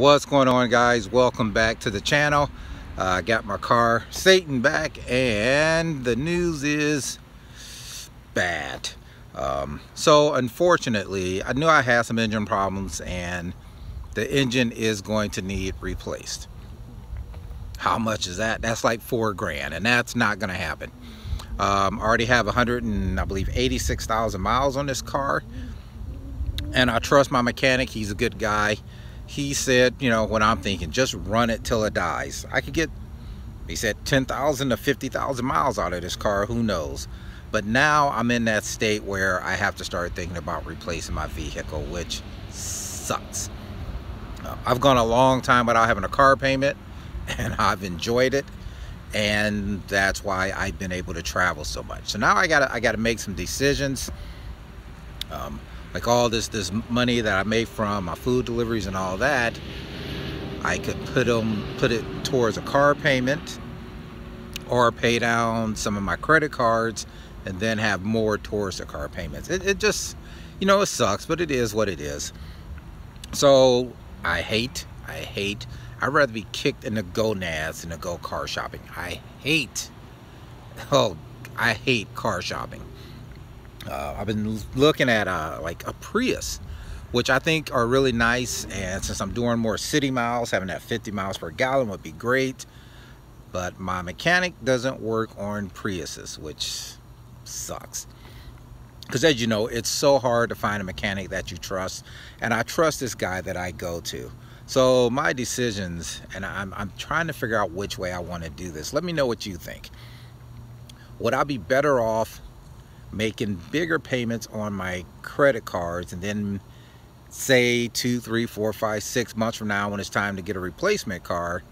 what's going on guys? Welcome back to the channel. Uh, I uh, got my car Satan back and the news is bad. Um, so unfortunately I knew I had some engine problems and the engine is going to need replaced. How much is that? That's like four grand and that's not gonna happen. Um, I already have 100 and I believe 86,000 miles on this car and I trust my mechanic. He's a good guy he said, you know, what I'm thinking, just run it till it dies. I could get, he said, 10,000 to 50,000 miles out of this car, who knows. But now I'm in that state where I have to start thinking about replacing my vehicle, which sucks. I've gone a long time without having a car payment, and I've enjoyed it. And that's why I've been able to travel so much. So now I gotta, I gotta make some decisions. Um, like all this this money that I make from my food deliveries and all that I could put them put it towards a car payment or pay down some of my credit cards and then have more towards the car payments. It, it just you know it sucks but it is what it is. So I hate I hate I'd rather be kicked in the gonads than to go car shopping. I hate oh I hate car shopping uh, I've been looking at uh, like a Prius which I think are really nice and since I'm doing more city miles having that 50 miles per gallon would be great. But my mechanic doesn't work on Priuses which sucks. Because as you know it's so hard to find a mechanic that you trust and I trust this guy that I go to. So my decisions and I'm, I'm trying to figure out which way I want to do this. Let me know what you think. Would I be better off making bigger payments on my credit cards and then say two three four five six months from now when it's time to get a replacement car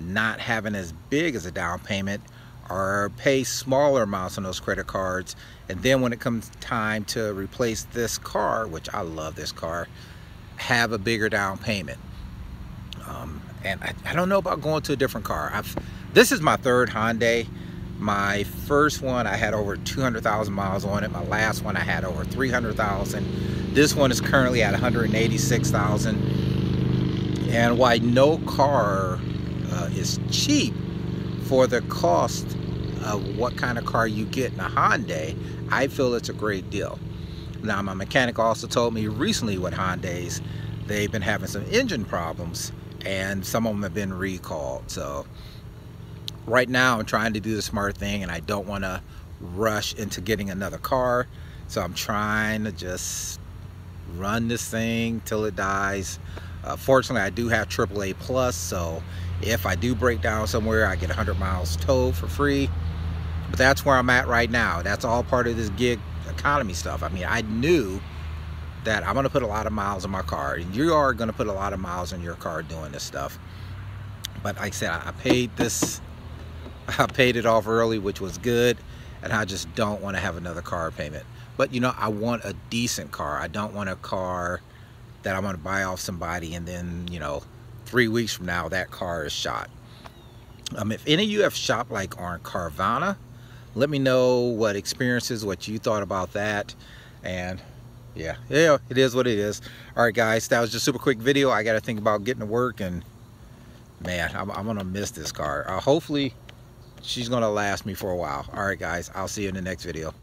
not having as big as a down payment or pay smaller amounts on those credit cards. And then when it comes time to replace this car which I love this car have a bigger down payment. Um, and I, I, don't know about going to a different car. I've this is my third Hyundai my first one, I had over 200,000 miles on it. My last one, I had over 300,000. This one is currently at 186,000. And why no car uh, is cheap for the cost of what kind of car you get in a Hyundai, I feel it's a great deal. Now, my mechanic also told me recently with Hyundais, they've been having some engine problems and some of them have been recalled. So right now I'm trying to do the smart thing and I don't want to rush into getting another car. So I'm trying to just run this thing till it dies. Uh, fortunately, I do have AAA Plus, so if I do break down somewhere, I get 100 miles towed for free. But that's where I'm at right now. That's all part of this gig economy stuff. I mean, I knew that I'm going to put a lot of miles on my car. And you are going to put a lot of miles on your car doing this stuff. But like I said, I paid this I paid it off early, which was good, and I just don't want to have another car payment. But you know, I want a decent car. I don't want a car that I'm going to buy off somebody and then, you know, three weeks from now, that car is shot. Um, if any of you have shopped like on Carvana, let me know what experiences, what you thought about that. And yeah, yeah, it is what it is. All right, guys, that was just a super quick video. I got to think about getting to work and man, I'm, I'm going to miss this car. Uh, hopefully, she's gonna last me for a while. All right guys i'll see you in the next video